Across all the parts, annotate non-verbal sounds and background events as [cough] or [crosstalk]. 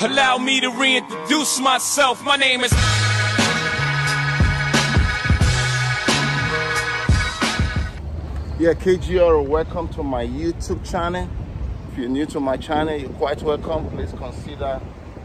Allow me to reintroduce myself. My name is. Yeah, KGR, welcome to my YouTube channel. If you're new to my channel, you're quite welcome. Please consider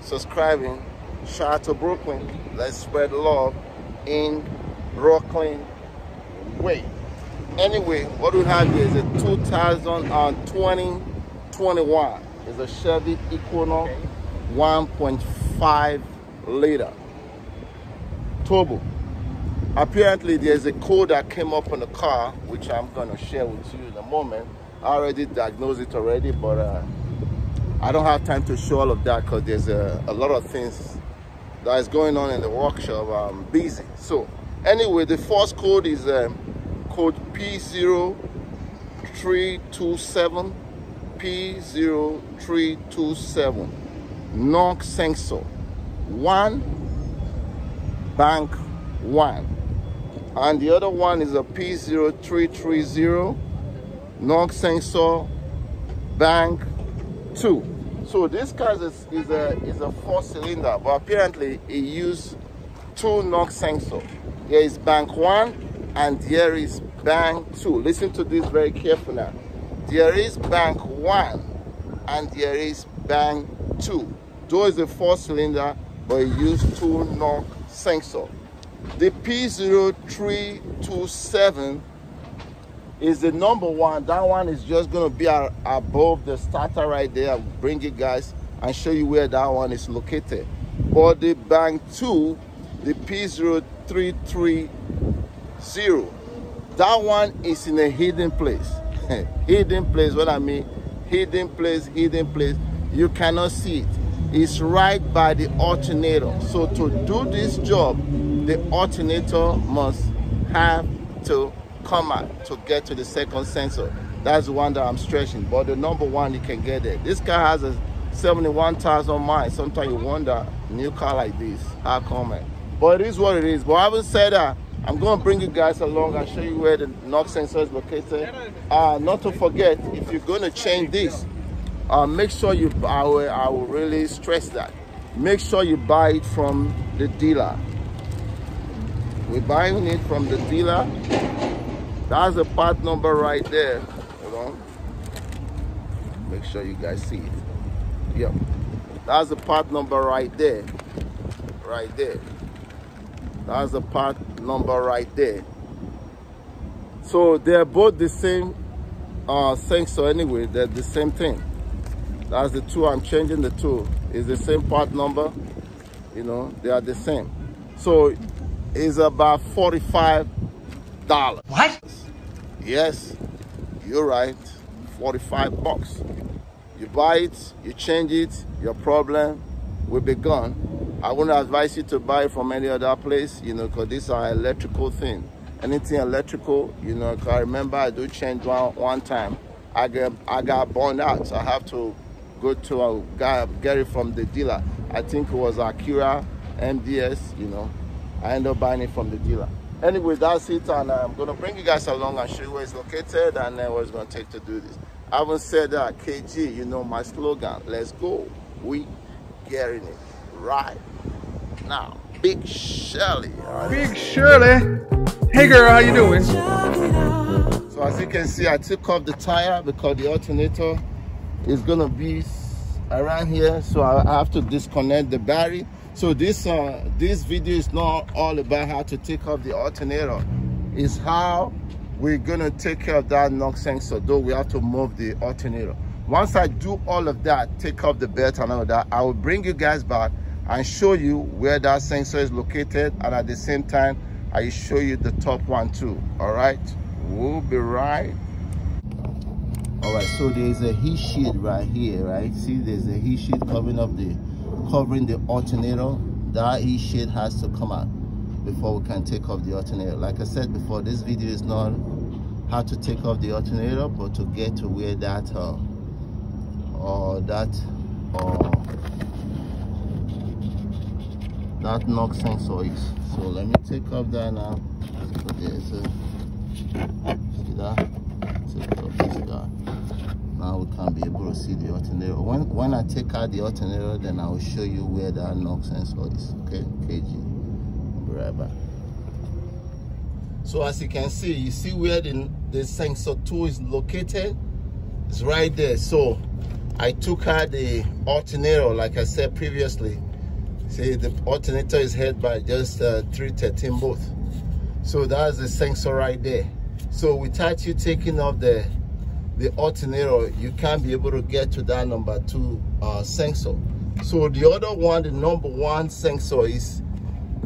subscribing. Shout out to Brooklyn. Let's spread love in Brooklyn way. Anyway, what we have here is a 2020 21. It's a Chevy Equinox 1.5 liter turbo. Apparently, there's a code that came up on the car, which I'm going to share with you in a moment. I already diagnosed it already, but uh, I don't have time to show all of that because there's a, a, lot of things that is going on in the workshop. I'm busy. So, anyway, the first code is um, code P0327. P0327 knock sensor. One bank one. And the other one is a P0330 knock sensor bank 2 so this car is, is a is a four cylinder but apparently it used two knock sensor there is bank 1 and there is bank 2 listen to this very carefully now. There is bank 1 and there is bank 2 though it's a four cylinder but it used two knock sensor the P0327 is the number one. That one is just to be above the starter right there. I'll bring it guys and show you where that one is located. But the Bank 2, the P0330, that one is in a hidden place. [laughs] hidden place, what I mean, hidden place, hidden place. You cannot see it. It's right by the alternator. So to do this job, the alternator must have to come out to get to the second sensor. That's the one that I'm stretching. But the number one, you can get it. This car has a 71,000 miles. Sometimes you wonder, new car like this, how come it? But it is what it is. But having said that, I'm going to bring you guys along and show you where the knock sensor is located. Uh, not to forget, if you're going to change this, uh, make sure you, I will, I will really stress that. Make sure you buy it from the dealer. We're buying it from the dealer. That's the part number right there. Hold on. Make sure you guys see it. Yep. That's the part number right there. Right there. That's the part number right there. So they're both the same uh, sensor anyway. They're the same thing. That's the two. I'm changing the two. It's the same part number. You know, they are the same. So it's about $45. What? Yes, you're right. 45 bucks. You buy it, you change it, your problem will be gone. I wouldn't advise you to buy it from any other place, you know, because these are electrical thing. Anything electrical, you know, I remember I do change one, one time. I get I got burned out, so I have to go to a guy get it from the dealer. I think it was Acura MDX, you know. I end up buying it from the dealer. Anyway, that's it, and I'm gonna bring you guys along and show you where it's located and then what it's gonna take to do this. I haven't said that KG, you know my slogan. Let's go. We getting it right now. Big Shirley. Right? Big Shirley. Hey girl, how you doing? So as you can see, I took off the tire because the alternator is gonna be around here. So I have to disconnect the battery so this uh, this video is not all about how to take off the alternator. It's how we're gonna take care of that knock sensor, though we have to move the alternator. Once I do all of that, take off the belt and all that, I will bring you guys back and show you where that sensor is located and at the same time, I show you the top one too, all right? We'll be right all right so there's a heat shield right here right? See there's a heat shield covering up the covering the alternator. That heat shield has to come out before we can take off the alternator. Like i said before this video is not how to take off the alternator but to get to where that uh, or that or that knock sensor is. So let me take off that now. So there's a see that? Take off this guy now we can be able to see the alternator. When when i take out the alternator then i will show you where that knock sensor is. Okay kg back so as you can see you see where the, the sensor 2 is located? It's right there. So i took out the alternator like i said previously. See the alternator is held by just uh, 313 both. So that's the sensor right there. So without you taking off the the alternator, you can't be able to get to that number two uh, sensor. So the other one, the number one sensor is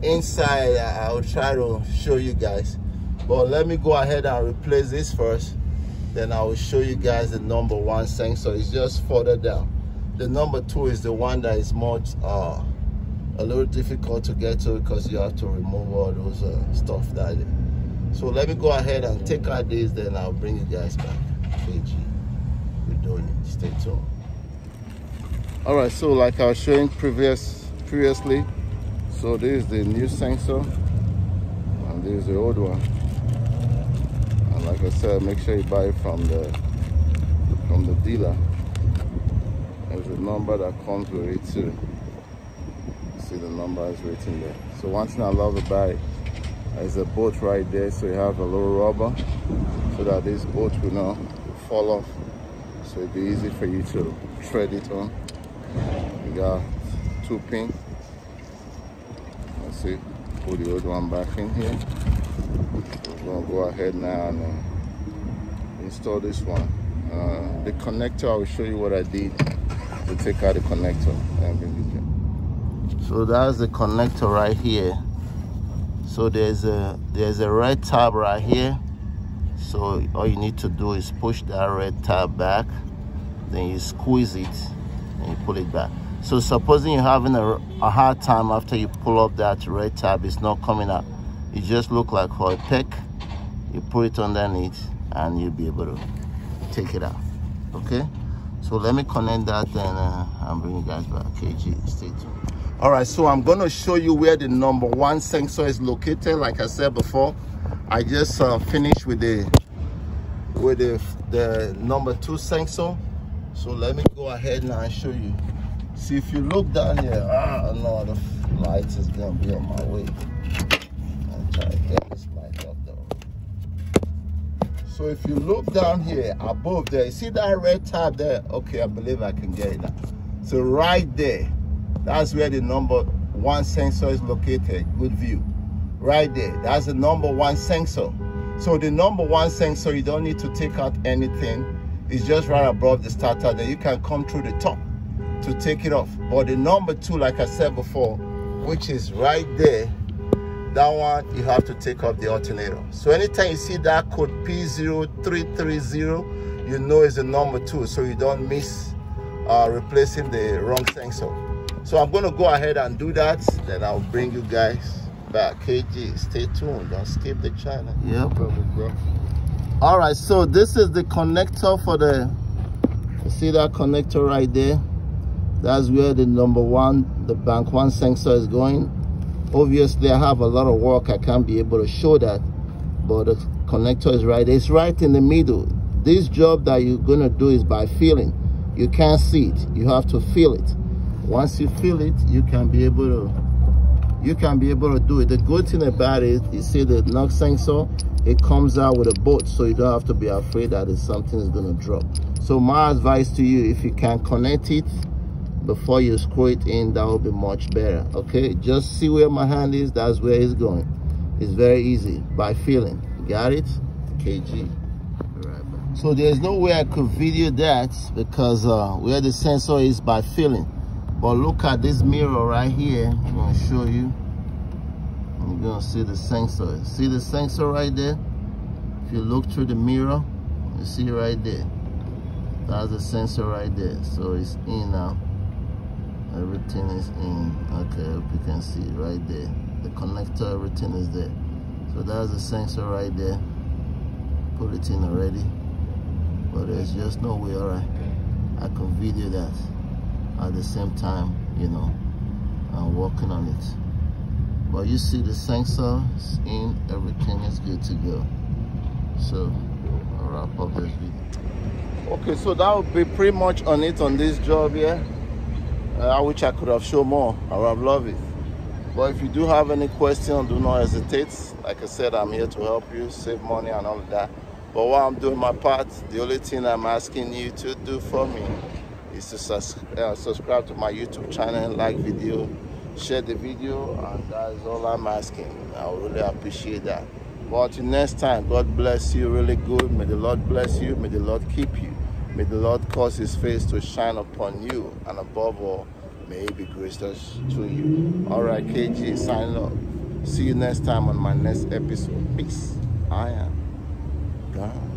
inside. I'll try to show you guys. But let me go ahead and replace this first. Then I will show you guys the number one sensor. It's just further down. The number two is the one that is much uh, a little difficult to get to because you have to remove all those uh, stuff that. So let me go ahead and take out this, then I'll bring you guys back kg we're doing it. Stay tuned all right so like i was showing previous previously so this is the new sensor and this is the old one. And like i said make sure you buy it from the from the dealer. There's a number that comes with it too. See the number is written there. So one thing i love about it is a bolt right there so you have a little rubber so that this bolt will not fall off. So it'd be easy for you to thread it on. We got two pins let's see put the old one back in here. We're gonna go ahead now and uh, install this one. Uh, the connector i will show you what i did to take out the connector. So that's the connector right here. So there's a there's a red tab right here so all you need to do is push that red tab back then you squeeze it and you pull it back. So supposing you're having a, a hard time after you pull up that red tab it's not coming up. It just look like for a peck. You put it underneath and you'll be able to take it out okay? So let me connect that and uh, i'll bring you guys back. Kg stay tuned. All right so i'm going to show you where the number one sensor is located. Like i said before I just uh, finished with the with the, the number two sensor. So let me go ahead now and show you. See if you look down here, ah no, the light is gonna be on my way. I'm trying to get this light up though. So if you look down here above there, you see that red tab there? Okay, I believe I can get it now. So right there, that's where the number one sensor is located. Good view right there. That's the number one sensor. So the number one sensor, you don't need to take out anything. It's just right above the starter. Then you can come through the top to take it off. But the number two, like I said before, which is right there, that one, you have to take off the alternator. So anytime you see that code P0330, you know it's the number two, so you don't miss uh, replacing the wrong sensor. So I'm going to go ahead and do that. Then I'll bring you guys back. KG, stay tuned. Don't skip the channel. Yep. Bro. All right, so this is the connector for the, see that connector right there? That's where the number one, the bank one sensor is going. Obviously, I have a lot of work. I can't be able to show that, but the connector is right. It's right in the middle. This job that you're going to do is by feeling. You can't see it. You have to feel it. Once you feel it, you can be able to you can be able to do it. The good thing about it, you see the knock sensor, it comes out with a bolt so you don't have to be afraid that something is going to drop. So my advice to you, if you can connect it before you screw it in, that will be much better. Okay, just see where my hand is, that's where it's going. It's very easy by feeling. Got it? KG. So there's no way I could video that because uh, where the sensor is by feeling. But look at this mirror right here. I'm gonna show you. You're gonna see the sensor. See the sensor right there? If you look through the mirror, you see right there. That's the sensor right there. So it's in now. Everything is in. Okay, I hope you can see right there. The connector, everything is there. So that's the sensor right there. Put it in already. But there's just no way, alright. I can video that at the same time, you know, I'm working on it. But you see the sensor is in, everything is good to go. So wrap up this video. Okay, so that would be pretty much on it on this job here. Uh, I wish I could have shown more. I would have loved it. But if you do have any question, do not hesitate. Like I said, I'm here to help you save money and all of that. But while I'm doing my part, the only thing I'm asking you to do for me is to sus uh, subscribe to my YouTube channel, like video, share the video, and that is all I'm asking. I really appreciate that. But until next time, God bless you really good. May the Lord bless you. May the Lord keep you. May the Lord cause his face to shine upon you. And above all, may he be gracious to you. All right, KG, sign off. See you next time on my next episode. Peace. I am God.